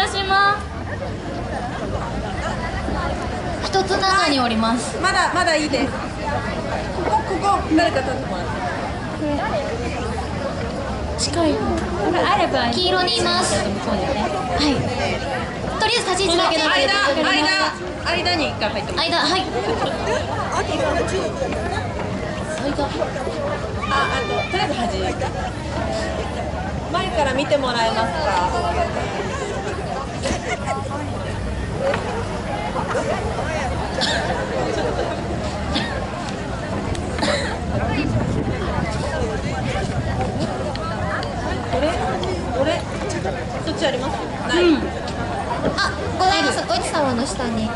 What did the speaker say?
たします。一つ七におります。まだまだいいですここここ誰か立ってもらって。近いあれば黄色にいます。はい。とりあえず立ち位置だけだけ間間間に一回入ってもらって間はい。ああととりあえず端。前から見てもらえますか？そっちありますない、あござい。ますごち様の下に